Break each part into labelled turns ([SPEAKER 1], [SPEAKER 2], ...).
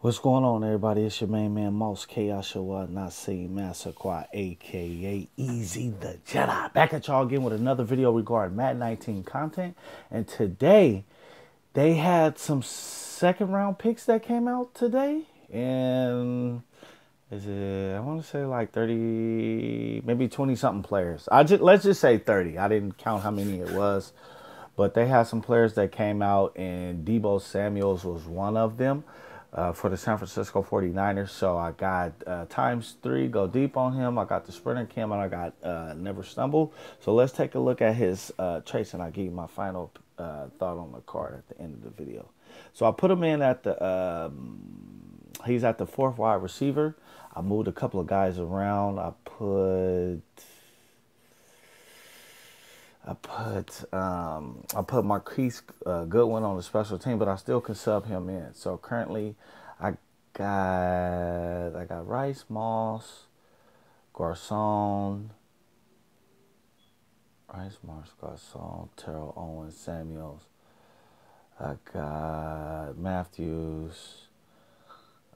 [SPEAKER 1] What's going on, everybody? It's your main man, Moss ka'Yashua, not saying Massacre, aka Easy the Jedi. Back at y'all again with another video regarding Madden 19 content. And today, they had some second round picks that came out today. And is it, I want to say like 30, maybe 20 something players. I just, let's just say 30. I didn't count how many it was. But they had some players that came out, and Deebo Samuels was one of them uh, for the San Francisco 49ers. So I got uh, times three, go deep on him. I got the sprinter cam and I got uh, never stumble. So let's take a look at his uh, traits and I'll give you my final uh, thought on the card at the end of the video. So I put him in at the, um, he's at the fourth wide receiver. I moved a couple of guys around. I put I put um, I put Marquise uh, Goodwin on the special team, but I still can sub him in. So currently, I got I got Rice, Moss, Garcon, Rice, Moss, Garcon, Terrell Owens, Samuels. I got Matthews.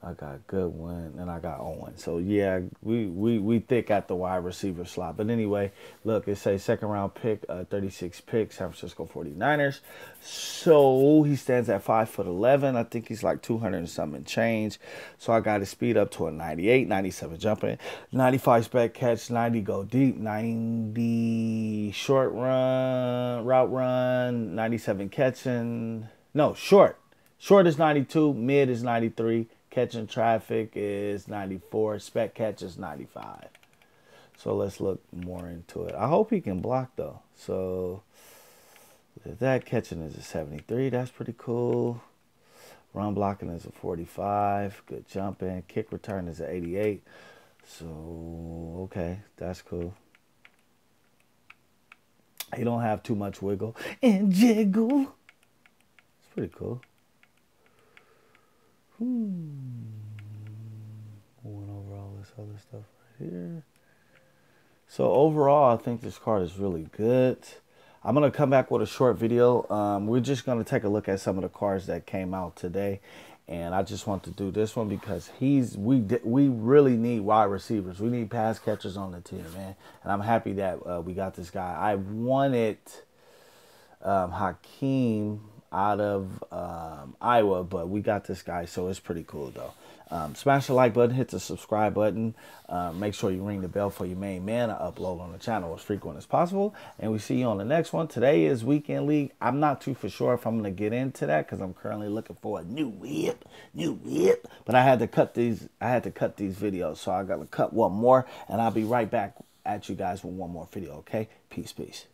[SPEAKER 1] I got Goodwin, and I got Owen. So yeah, we we we thick at the wide receiver slot. But anyway, look, it's a second round pick, uh, 36 pick, San Francisco 49ers. So he stands at five foot 11. I think he's like 200 and something change. So I got his speed up to a 98, 97 jumping, 95 spec catch, 90 go deep, 90 short run, route run, 97 catching. No, short. Short is 92, mid is 93 Catching traffic is 94. Spec catch is 95. So let's look more into it. I hope he can block though. So that catching is a 73. That's pretty cool. Run blocking is a 45. Good jumping. Kick return is an 88. So okay, that's cool. He don't have too much wiggle and jiggle. It's pretty cool. Went over all this other stuff right here. So overall, I think this card is really good. I'm going to come back with a short video. Um, we're just going to take a look at some of the cards that came out today. And I just want to do this one because he's we we really need wide receivers. We need pass catchers on the team, man. And I'm happy that uh, we got this guy. I wanted um, Hakeem out of um, Iowa, but we got this guy, so it's pretty cool though. Um, smash the like button, hit the subscribe button. Uh, make sure you ring the bell for your main man. I upload on the channel as frequent as possible. And we see you on the next one. Today is Weekend League. I'm not too for sure if I'm going to get into that because I'm currently looking for a new whip, new whip. But I had to cut these. I had to cut these videos, so I got to cut one more, and I'll be right back at you guys with one more video. Okay, peace, peace.